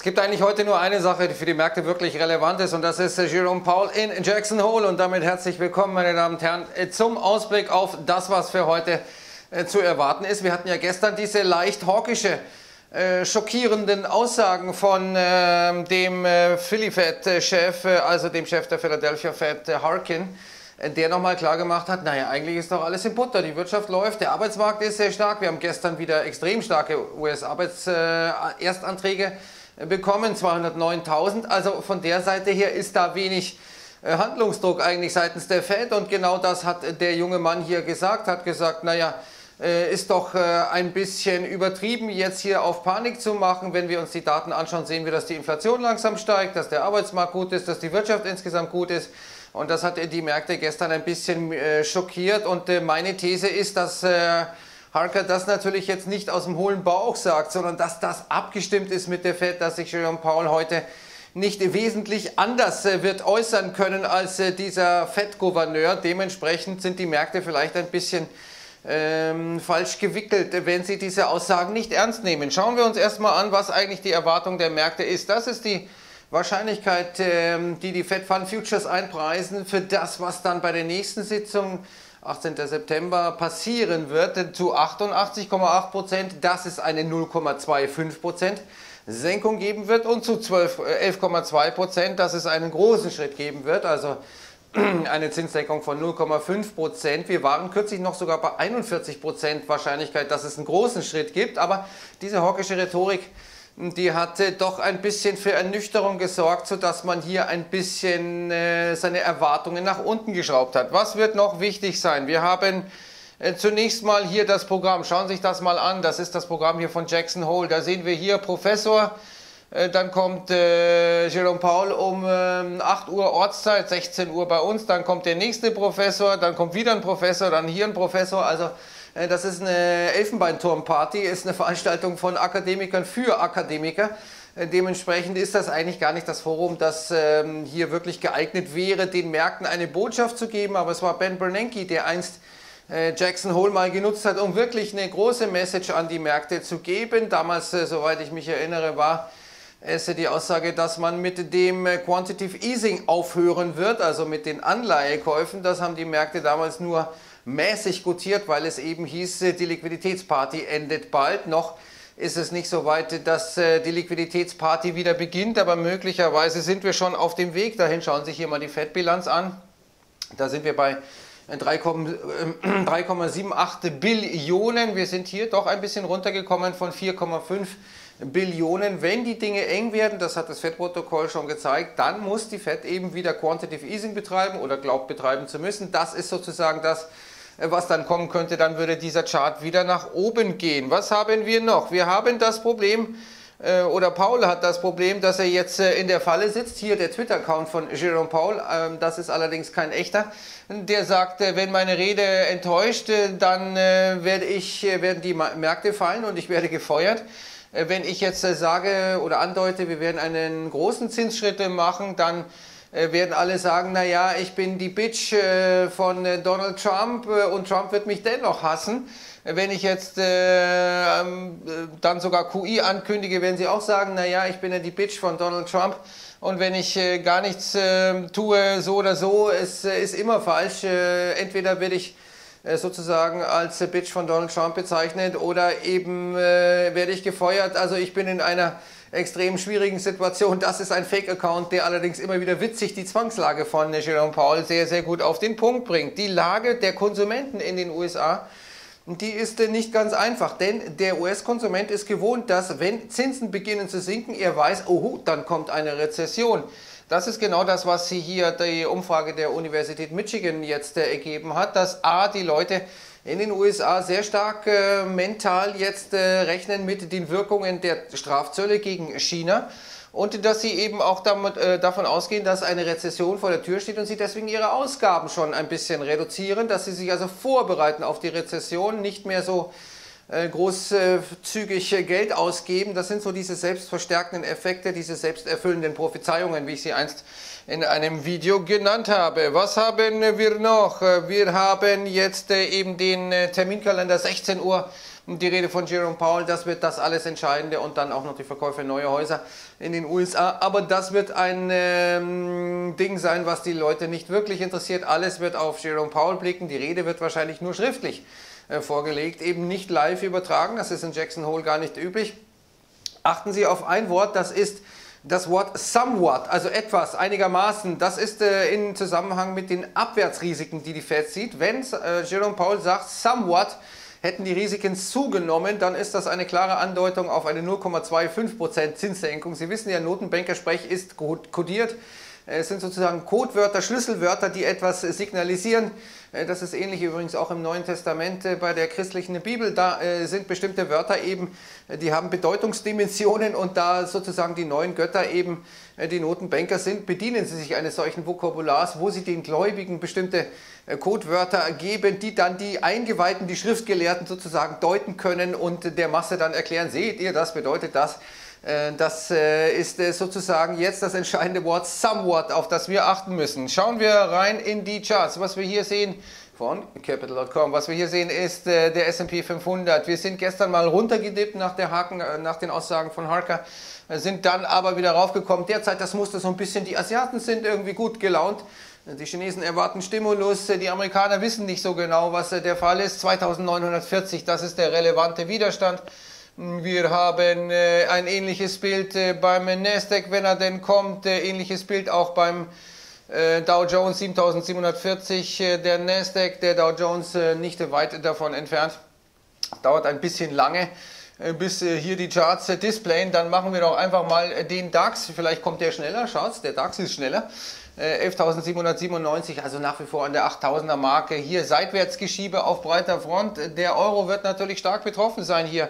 Es gibt eigentlich heute nur eine Sache, die für die Märkte wirklich relevant ist und das ist äh, Jerome Powell in Jackson Hole. Und damit herzlich willkommen, meine Damen und Herren, äh, zum Ausblick auf das, was für heute äh, zu erwarten ist. Wir hatten ja gestern diese leicht hawkische, äh, schockierenden Aussagen von äh, dem äh, Philly Fed-Chef, also dem Chef der Philadelphia Fed, Harkin der nochmal klar gemacht hat, naja, eigentlich ist doch alles in Butter, die Wirtschaft läuft, der Arbeitsmarkt ist sehr stark, wir haben gestern wieder extrem starke US-Arbeitserstanträge bekommen, 209.000. Also von der Seite her ist da wenig äh, Handlungsdruck eigentlich seitens der Fed und genau das hat der junge Mann hier gesagt, hat gesagt, naja, äh, ist doch äh, ein bisschen übertrieben, jetzt hier auf Panik zu machen. Wenn wir uns die Daten anschauen, sehen wir, dass die Inflation langsam steigt, dass der Arbeitsmarkt gut ist, dass die Wirtschaft insgesamt gut ist. Und das hat die Märkte gestern ein bisschen schockiert. Und meine These ist, dass Harker das natürlich jetzt nicht aus dem hohlen Bauch sagt, sondern dass das abgestimmt ist mit der Fed, dass sich Jerome Powell heute nicht wesentlich anders äh, wird äußern können als äh, dieser Fed-Gouverneur. Dementsprechend sind die Märkte vielleicht ein bisschen ähm, falsch gewickelt, wenn sie diese Aussagen nicht ernst nehmen. Schauen wir uns erstmal an, was eigentlich die Erwartung der Märkte ist. Das ist die Wahrscheinlichkeit, ähm, die die Fed Fund Futures einpreisen für das, was dann bei der nächsten Sitzung 18. September passieren wird, zu 88,8 Prozent. Das ist eine 0,25 Prozent. Senkung geben wird und zu 11,2 äh, Prozent, dass es einen großen Schritt geben wird, also eine Zinssenkung von 0,5 Prozent. Wir waren kürzlich noch sogar bei 41 Prozent Wahrscheinlichkeit, dass es einen großen Schritt gibt, aber diese hawkische Rhetorik die hatte doch ein bisschen für Ernüchterung gesorgt, sodass man hier ein bisschen äh, seine Erwartungen nach unten geschraubt hat. Was wird noch wichtig sein? Wir haben äh, zunächst mal hier das Programm. Schauen Sie sich das mal an. Das ist das Programm hier von Jackson Hole. Da sehen wir hier Professor. Äh, dann kommt äh, Jerome Paul um 8 ähm, Uhr Ortszeit, 16 Uhr bei uns. Dann kommt der nächste Professor. Dann kommt wieder ein Professor. Dann hier ein Professor. Also das ist eine Elfenbeinturmparty, ist eine Veranstaltung von Akademikern für Akademiker. Äh, dementsprechend ist das eigentlich gar nicht das Forum, das ähm, hier wirklich geeignet wäre, den Märkten eine Botschaft zu geben. Aber es war Ben Bernanke, der einst äh, Jackson Hole mal genutzt hat, um wirklich eine große Message an die Märkte zu geben. Damals, soweit ich mich erinnere, war es die Aussage, dass man mit dem Quantitative Easing aufhören wird, also mit den Anleihekäufen. Das haben die Märkte damals nur mäßig gutiert, weil es eben hieß, die Liquiditätsparty endet bald. Noch ist es nicht so weit, dass äh, die Liquiditätsparty wieder beginnt, aber möglicherweise sind wir schon auf dem Weg dahin. Schauen Sie sich hier mal die Fettbilanz an. Da sind wir bei 3,78 äh, Billionen. Wir sind hier doch ein bisschen runtergekommen von 4,5 Billionen. Wenn die Dinge eng werden, das hat das FED-Protokoll schon gezeigt, dann muss die FED eben wieder Quantitative Easing betreiben oder glaubt betreiben zu müssen. Das ist sozusagen das, äh, was dann kommen könnte, dann würde dieser Chart wieder nach oben gehen. Was haben wir noch? Wir haben das Problem, äh, oder Paul hat das Problem, dass er jetzt äh, in der Falle sitzt. Hier der Twitter-Account von Jerome Paul, ähm, das ist allerdings kein echter. Der sagt, wenn meine Rede enttäuscht, dann werde ich, werden die Märkte fallen und ich werde gefeuert. Wenn ich jetzt sage oder andeute, wir werden einen großen Zinsschritt machen, dann äh, werden alle sagen, naja, ich bin die Bitch äh, von äh, Donald Trump und Trump wird mich dennoch hassen. Wenn ich jetzt äh, ähm, dann sogar QI ankündige, werden sie auch sagen, naja, ich bin ja die Bitch von Donald Trump. Und wenn ich äh, gar nichts äh, tue, so oder so, es ist immer falsch. entweder werde ich sozusagen als Bitch von Donald Trump bezeichnet oder eben werde ich gefeuert. Also ich bin in einer extrem schwierigen Situation. Das ist ein Fake-Account, der allerdings immer wieder witzig die Zwangslage von Jerome Powell sehr, sehr gut auf den Punkt bringt. Die Lage der Konsumenten in den USA, die ist nicht ganz einfach, denn der US-Konsument ist gewohnt, dass wenn Zinsen beginnen zu sinken, er weiß, oh, dann kommt eine Rezession. Das ist genau das, was hier die Umfrage der Universität Michigan jetzt ergeben hat, dass A, die Leute in den USA sehr stark äh, mental jetzt äh, rechnen mit den Wirkungen der Strafzölle gegen China und dass sie eben auch damit, äh, davon ausgehen, dass eine Rezession vor der Tür steht und sie deswegen ihre Ausgaben schon ein bisschen reduzieren, dass sie sich also vorbereiten auf die Rezession, nicht mehr so großzügig Geld ausgeben. Das sind so diese selbstverstärkenden Effekte, diese selbsterfüllenden Prophezeiungen, wie ich sie einst in einem Video genannt habe. Was haben wir noch? Wir haben jetzt äh, eben den äh, Terminkalender 16 Uhr die Rede von Jerome Powell, das wird das alles Entscheidende und dann auch noch die Verkäufe neuer Häuser in den USA. Aber das wird ein ähm, Ding sein, was die Leute nicht wirklich interessiert. Alles wird auf Jerome Powell blicken. Die Rede wird wahrscheinlich nur schriftlich äh, vorgelegt, eben nicht live übertragen. Das ist in Jackson Hole gar nicht üblich. Achten Sie auf ein Wort, das ist das Wort somewhat, also etwas, einigermaßen, das ist äh, in Zusammenhang mit den Abwärtsrisiken, die die Fed sieht. Wenn äh, Jerome Powell sagt somewhat, hätten die Risiken zugenommen, dann ist das eine klare Andeutung auf eine 0,25% Zinssenkung. Sie wissen ja, Notenbankersprech ist kodiert es sind sozusagen Codewörter, Schlüsselwörter, die etwas signalisieren. Äh, das ist ähnlich übrigens auch im Neuen Testament äh, bei der christlichen Bibel. Da äh, sind bestimmte Wörter eben, die haben Bedeutungsdimensionen und da sozusagen die neuen Götter eben die Notenbanker sind, bedienen sie sich eines solchen Vokabulars, wo sie den Gläubigen bestimmte Codewörter geben, die dann die Eingeweihten, die Schriftgelehrten sozusagen deuten können und der Masse dann erklären, seht ihr, das bedeutet das. Äh, das äh, ist äh, sozusagen jetzt das entscheidende Wort somewhat, auf das wir achten müssen. Schauen wir rein in die Charts. Was wir hier sehen von Capital.com, was wir hier sehen, ist der S&P 500. Wir sind gestern mal runtergedippt nach, der Haken, nach den Aussagen von Harker, sind dann aber wieder raufgekommen. Derzeit das Muster so ein bisschen, die Asiaten sind irgendwie gut gelaunt. Die Chinesen erwarten Stimulus, die Amerikaner wissen nicht so genau, was der Fall ist. 2940, das ist der relevante Widerstand. Wir haben äh, ein ähnliches Bild äh, beim Nasdaq, wenn er denn kommt, äh, ähnliches Bild auch beim Dow Jones 7740, äh, der Nasdaq, der Dow Jones nicht weit davon entfernt. Dauert ein bisschen lange, bis hier die Charts displayen. Dann machen wir doch einfach mal den DAX. Vielleicht kommt der schneller. Schaut, der DAX ist schneller. 11.797, also nach wie vor an der 8.000er Marke. Hier Seitwärtsgeschiebe auf breiter Front. Der Euro wird natürlich stark betroffen sein hier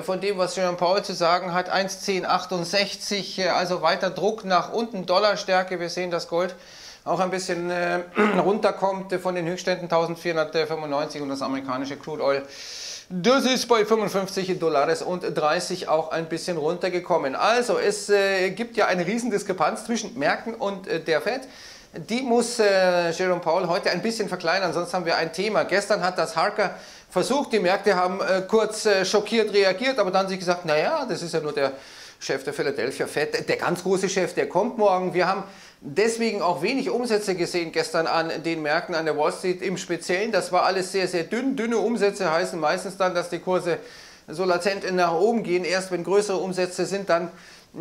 von dem, was Jerome Paul zu sagen hat. 1,1068, äh, also weiter Druck nach unten, Dollarstärke. Wir sehen, dass Gold auch ein bisschen äh, runterkommt von den Höchstständen 1495 und das amerikanische Crude Oil. Das ist bei 55 Dollars und 30 auch ein bisschen runtergekommen. Also es äh, gibt ja eine Riesendiskrepanz zwischen Märkten und äh, der Fed. Die muss äh, Jerome Powell heute ein bisschen verkleinern, sonst haben wir ein Thema. Gestern hat das Harker versucht, die Märkte haben äh, kurz äh, schockiert reagiert, aber dann sich gesagt, naja, das ist ja nur der Chef der Philadelphia Fed, der ganz große Chef, der kommt morgen. Wir haben deswegen auch wenig Umsätze gesehen gestern an den Märkten an der Wall Street im Speziellen. Das war alles sehr, sehr dünn. Dünne Umsätze heißen meistens dann, dass die Kurse so latent nach oben gehen. Erst wenn größere Umsätze sind, dann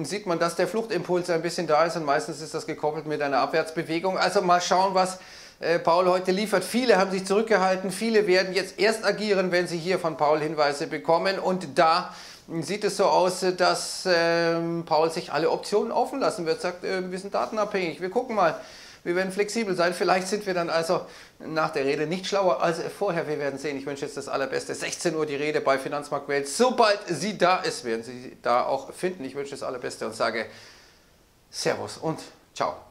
sieht man, dass der Fluchtimpuls ein bisschen da ist und meistens ist das gekoppelt mit einer Abwärtsbewegung. Also mal schauen, was äh, Paul heute liefert. Viele haben sich zurückgehalten, viele werden jetzt erst agieren, wenn sie hier von Paul Hinweise bekommen und da sieht es so aus, dass ähm, Paul sich alle Optionen offen lassen wird, sagt, wir sind datenabhängig, wir gucken mal, wir werden flexibel sein. Vielleicht sind wir dann also nach der Rede nicht schlauer als vorher. Wir werden sehen. Ich wünsche jetzt das Allerbeste. 16 Uhr die Rede bei Finanzmarkt Welt. Sobald sie da ist, werden Sie da auch finden. Ich wünsche das Allerbeste und sage Servus und ciao.